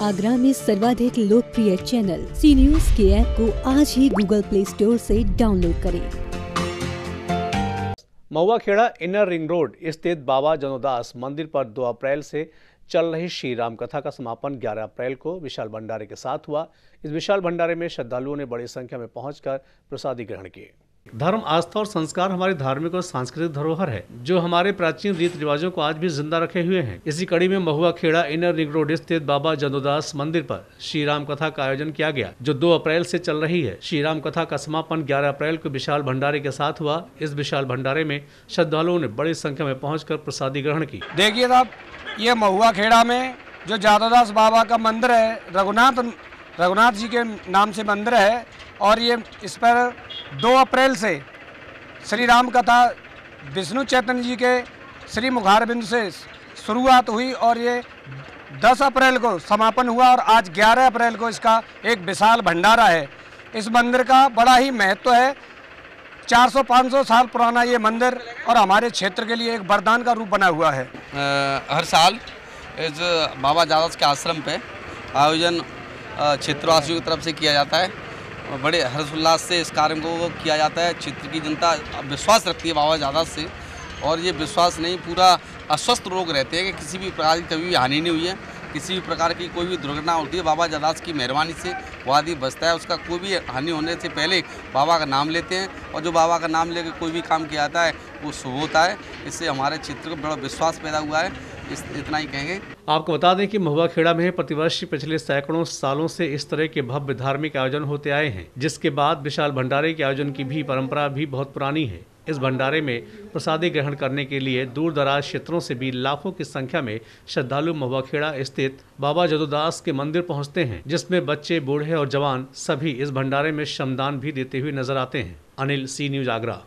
आगरा में सर्वाधिक लोकप्रिय चैनल सी न्यूज़ के ऐप को आज ही गूगल प्ले स्टोर से डाउनलोड करें। Mahua Khera inner ring road स्थित बाबा जनोदास मंदिर पर 2 अप्रैल से चल रही श्री राम कथा का समापन 11 अप्रैल को विशाल भंडारे के साथ हुआ। इस विशाल भंडारे में श्रद्धालुओं ने बड़ी संख्या में पहुंचकर प्रसादी ग्रहण किए। धर्म, आस्था और संस्कार हमारी धार्मिक और सांस्कृतिक धरोहर है, जो हमारे प्राचीन रीत रिवाजों को आज भी ज़िंदा रखे हुए हैं। इसी कड़ी में Mahua Khera, inner ring road स्थित बाबा जदोदास मंदिर पर श्री राम कथा का आयोजन किया गया, जो 2 अप्रैल से चल रही है। श्री राम कथा का समापन 11 अप्रैल को विशाल भंडारे के साथ हुआ। इस विशाल भंडारे में श्रद्धालुओं ने बड़ी संख्या में पहुँच प्रसादी ग्रहण की। देखिए साहब, ये महुआ खेड़ा में जो जादोदास बाबा का मंदिर है, रघुनाथ रघुनाथ जी के नाम से मंदिर है और ये इस पर 2 अप्रैल से श्री राम कथा विष्णु चैतन्य जी के श्री मुखारबिंद से शुरुआत हुई और ये 10 अप्रैल को समापन हुआ और आज 11 अप्रैल को इसका एक विशाल भंडारा है। इस मंदिर का बड़ा ही महत्व है। 400-500 साल पुराना ये मंदिर और हमारे क्षेत्र के लिए एक वरदान का रूप बना हुआ है। अ, हर साल इस बाबा जादव के आश्रम पे आयोजन क्षेत्रवासियों की तरफ़ से किया जाता है। बड़े हर्षोल्लास से इस कार्य को किया जाता है। क्षेत्र की जनता विश्वास रखती है बाबा जादव से। और ये विश्वास नहीं, पूरा अस्वस्थ लोग रहते हैं कि किसी भी प्रकार की कभी भी हानि नहीं हुई है। किसी भी प्रकार की कोई भी दुर्घटना होती है, बाबा जदास की मेहरबानी से वो आदमी बचता है। उसका कोई भी हानि होने से पहले बाबा का नाम लेते हैं। और जो बाबा का नाम लेकर कोई भी काम किया जाता है, वो शुभ होता है। इससे हमारे क्षेत्र को बड़ा विश्वास पैदा हुआ है। इस, इतना ही कहेंगे। आपको बता दें कि महुआ खेड़ा में प्रतिवर्ष पिछले सैकड़ों सालों से इस तरह के भव्य धार्मिक आयोजन होते आए हैं, जिसके बाद विशाल भंडारे के आयोजन की भी परंपरा भी बहुत पुरानी है। इस भंडारे में प्रसादी ग्रहण करने के लिए दूर दराज क्षेत्रों से भी लाखों की संख्या में श्रद्धालु महुआ खेड़ा स्थित बाबा जदुदास के मंदिर पहुँचते हैं, जिसमें बच्चे, बूढ़े और जवान सभी इस भंडारे में श्रमदान भी देते हुए नज़र आते हैं। Anil, C News Agra.